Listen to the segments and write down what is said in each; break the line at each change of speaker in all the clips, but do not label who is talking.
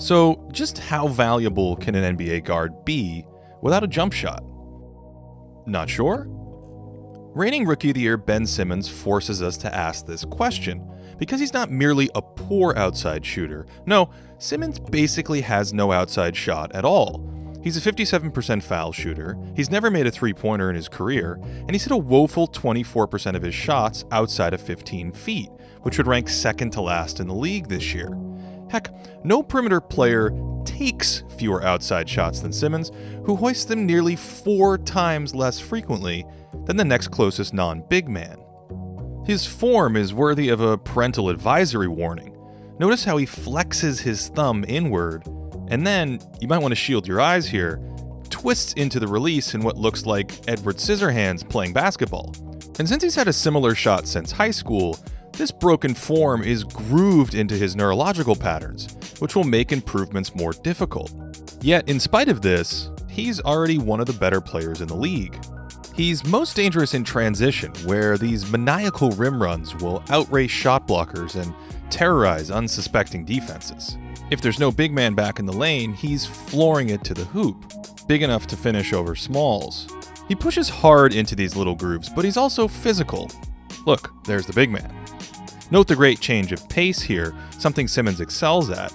So, just how valuable can an NBA guard be without a jump shot? Not sure? Reigning Rookie of the Year Ben Simmons forces us to ask this question because he's not merely a poor outside shooter. No, Simmons basically has no outside shot at all. He's a 57% foul shooter, he's never made a three pointer in his career, and he's hit a woeful 24% of his shots outside of 15 feet, which would rank second to last in the league this year. Heck, no perimeter player takes fewer outside shots than Simmons, who hoists them nearly four times less frequently than the next closest non big man. His form is worthy of a parental advisory warning. Notice how he flexes his thumb inward, and then, you might want to shield your eyes here, twists into the release in what looks like Edward Scissorhands playing basketball. And since he's had a similar shot since high school, this broken form is grooved into his neurological patterns, which will make improvements more difficult. Yet, in spite of this, he's already one of the better players in the league. He's most dangerous in transition, where these maniacal rim runs will outrace shot blockers and terrorize unsuspecting defenses. If there's no big man back in the lane, he's flooring it to the hoop, big enough to finish over smalls. He pushes hard into these little grooves, but he's also physical. Look, there's the big man. Note the great change of pace here, something Simmons excels at.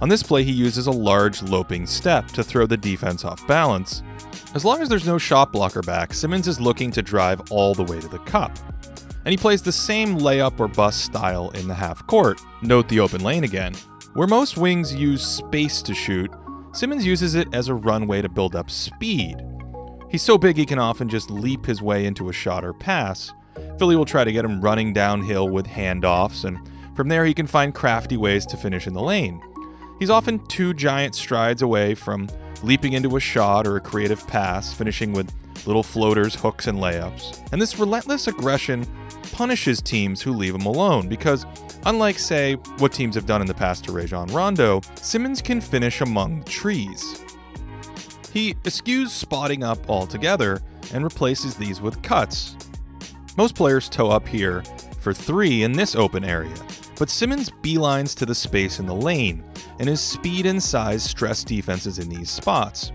On this play, he uses a large loping step to throw the defense off balance, as long as there's no shot blocker back, Simmons is looking to drive all the way to the cup. And he plays the same layup or bust style in the half court. Note the open lane again. Where most wings use space to shoot, Simmons uses it as a runway to build up speed. He's so big he can often just leap his way into a shot or pass. Philly will try to get him running downhill with handoffs, and from there he can find crafty ways to finish in the lane. He's often two giant strides away from leaping into a shot or a creative pass, finishing with little floaters, hooks, and layups. And this relentless aggression punishes teams who leave him alone because, unlike, say, what teams have done in the past to Rajon Rondo, Simmons can finish among the trees. He eschews spotting up altogether and replaces these with cuts. Most players toe up here for three in this open area, but Simmons beelines to the space in the lane, and his speed and size stress defenses in these spots.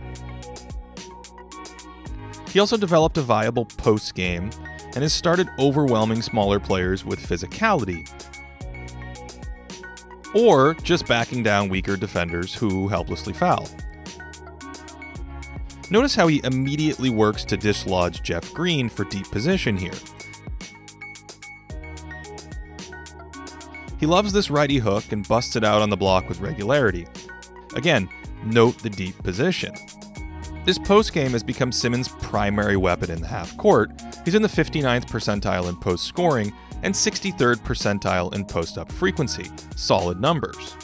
He also developed a viable post game and has started overwhelming smaller players with physicality, or just backing down weaker defenders who helplessly foul. Notice how he immediately works to dislodge Jeff Green for deep position here. He loves this righty hook and busts it out on the block with regularity. Again, note the deep position. This post game has become Simmons' primary weapon in the half court. He's in the 59th percentile in post scoring and 63rd percentile in post up frequency. Solid numbers.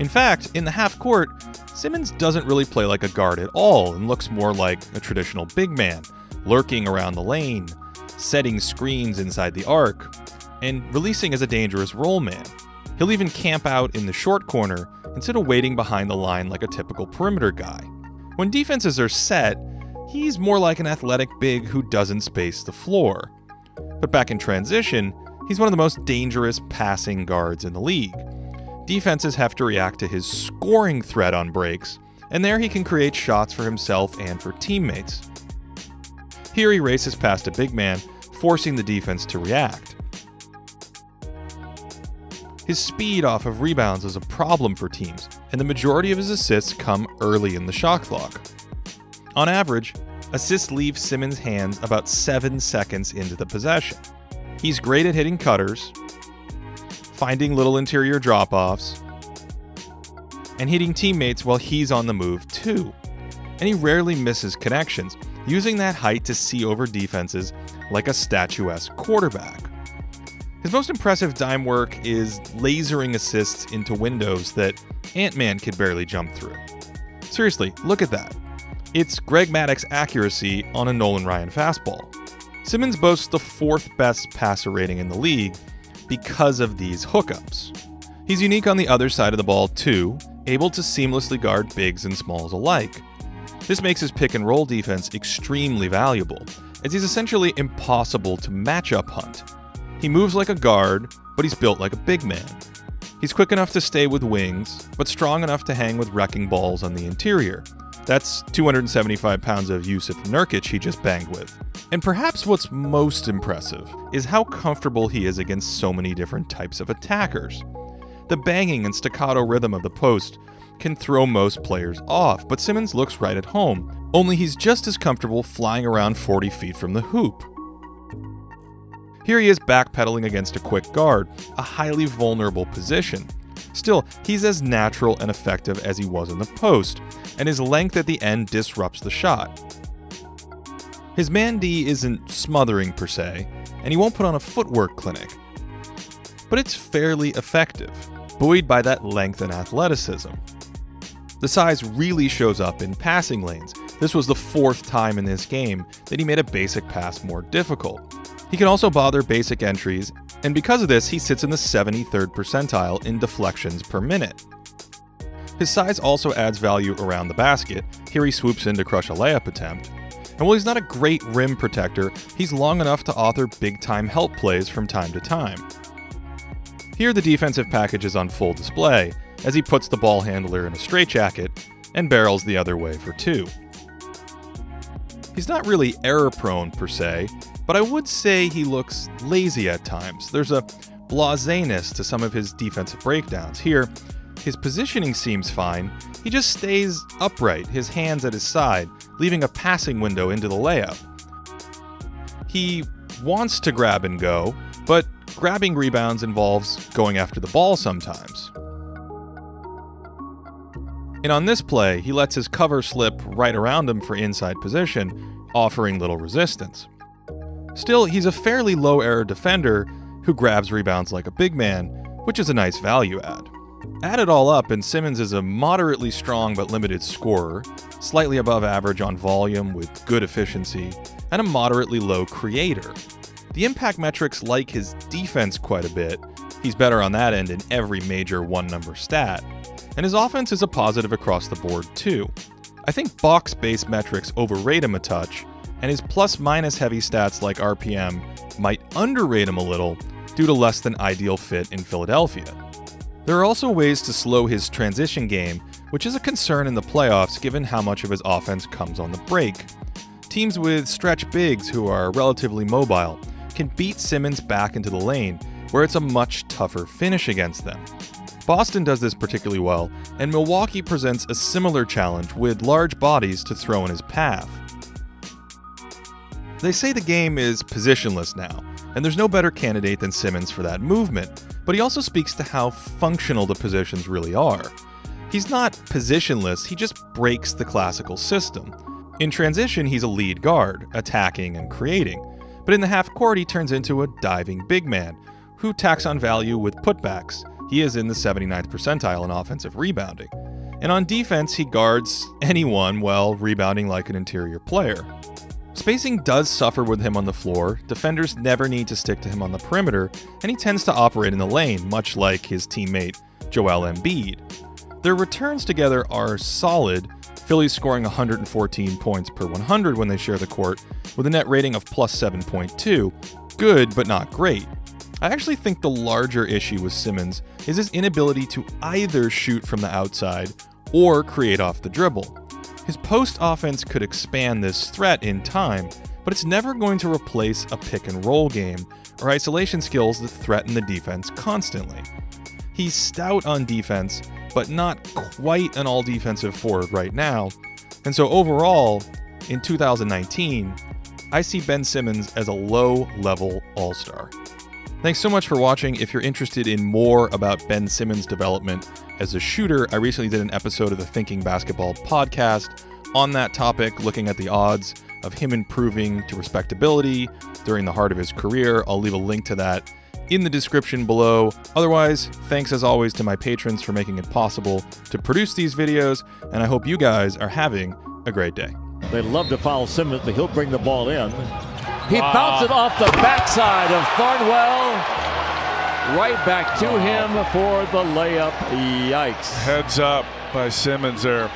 In fact, in the half court, Simmons doesn't really play like a guard at all and looks more like a traditional big man, lurking around the lane, setting screens inside the arc, and releasing as a dangerous roll man. He'll even camp out in the short corner instead of waiting behind the line like a typical perimeter guy. When defenses are set, he's more like an athletic big who doesn't space the floor. But back in transition, he's one of the most dangerous passing guards in the league. Defenses have to react to his scoring threat on breaks, and there he can create shots for himself and for teammates. Here he races past a big man, forcing the defense to react. His speed off of rebounds is a problem for teams, and the majority of his assists come early in the shot clock. On average, assists leave Simmons' hands about 7 seconds into the possession. He's great at hitting cutters, finding little interior drop offs, and hitting teammates while he's on the move too. And he rarely misses connections, using that height to see over defenses like a statuesque quarterback. His most impressive dime work is lasering assists into windows that Ant Man could barely jump through. Seriously, look at that. It's Greg Maddux accuracy on a Nolan Ryan fastball. Simmons boasts the fourth best passer rating in the league because of these hookups. He's unique on the other side of the ball, too, able to seamlessly guard bigs and smalls alike. This makes his pick and roll defense extremely valuable, as he's essentially impossible to matchup hunt he moves like a guard, but he's built like a big man. He's quick enough to stay with wings, but strong enough to hang with wrecking balls on the interior. That's 275 pounds of Jusuf Nurkic he just banged with. And perhaps what's most impressive is how comfortable he is against so many different types of attackers. The banging and staccato rhythm of the post can throw most players off, but Simmons looks right at home, only he's just as comfortable flying around 40 feet from the hoop. Here he is backpedaling against a quick guard, a highly vulnerable position. Still, he's as natural and effective as he was in the post, and his length at the end disrupts the shot. His man D isn't smothering per se, and he won't put on a footwork clinic. But it's fairly effective, buoyed by that length and athleticism. The size really shows up in passing lanes. This was the fourth time in this game that he made a basic pass more difficult. He can also bother basic entries, and because of this, he sits in the 73rd percentile in deflections per minute. His size also adds value around the basket. Here he swoops in to crush a layup attempt. And while he's not a great rim protector, he's long enough to author big time help plays from time to time. Here, the defensive package is on full display as he puts the ball handler in a straitjacket and barrels the other way for two. He's not really error prone per se, but I would say he looks lazy at times. There's a blaseness to some of his defensive breakdowns. Here, his positioning seems fine, he just stays upright, his hands at his side, leaving a passing window into the layup. He wants to grab and go, but grabbing rebounds involves going after the ball sometimes. And on this play, he lets his cover slip right around him for inside position, offering little resistance. Still, he's a fairly low error defender who grabs rebounds like a big man, which is a nice value add. Add it all up, and Simmons is a moderately strong but limited scorer, slightly above average on volume with good efficiency, and a moderately low creator. The impact metrics like his defense quite a bit. He's better on that end in every major one number stat, and his offense is a positive across the board too. I think box based metrics overrate him a touch, and his plus minus heavy stats like RPM might underrate him a little due to less than ideal fit in Philadelphia. There are also ways to slow his transition game, which is a concern in the playoffs given how much of his offense comes on the break. Teams with stretch bigs who are relatively mobile can beat Simmons back into the lane, where it's a much tougher finish against them. Boston does this particularly well, and Milwaukee presents a similar challenge with large bodies to throw in his path. They say the game is positionless now, and there's no better candidate than Simmons for that movement, but he also speaks to how functional the positions really are. He's not positionless, he just breaks the classical system. In transition, he's a lead guard, attacking and creating, but in the half court, he turns into a diving big man who tacks on value with putbacks he is in the 79th percentile in offensive rebounding. And on defense, he guards anyone while rebounding like an interior player. Spacing does suffer with him on the floor, defenders never need to stick to him on the perimeter, and he tends to operate in the lane, much like his teammate Joel Embiid. Their returns together are solid, Philly scoring 114 points per 100 when they share the court, with a net rating of plus 7.2. Good, but not great. I actually think the larger issue with Simmons is his inability to either shoot from the outside or create off the dribble. His post offense could expand this threat in time, but it's never going to replace a pick and roll game or isolation skills that threaten the defense constantly. He's stout on defense, but not quite an all defensive forward right now, and so overall, in 2019, I see Ben Simmons as a low level all star. Thanks so much for watching. If you're interested in more about Ben Simmons' development as a shooter, I recently did an episode of the Thinking Basketball podcast on that topic, looking at the odds of him improving to respectability during the heart of his career. I'll leave a link to that in the description below. Otherwise, thanks as always to my patrons for making it possible to produce these videos, and I hope you guys are having a great day.
They love to foul Simmons, but he'll bring the ball in. He wow. bounced it off the backside of Thornwell. Right back to him for the layup. Yikes.
Heads up by Simmons there.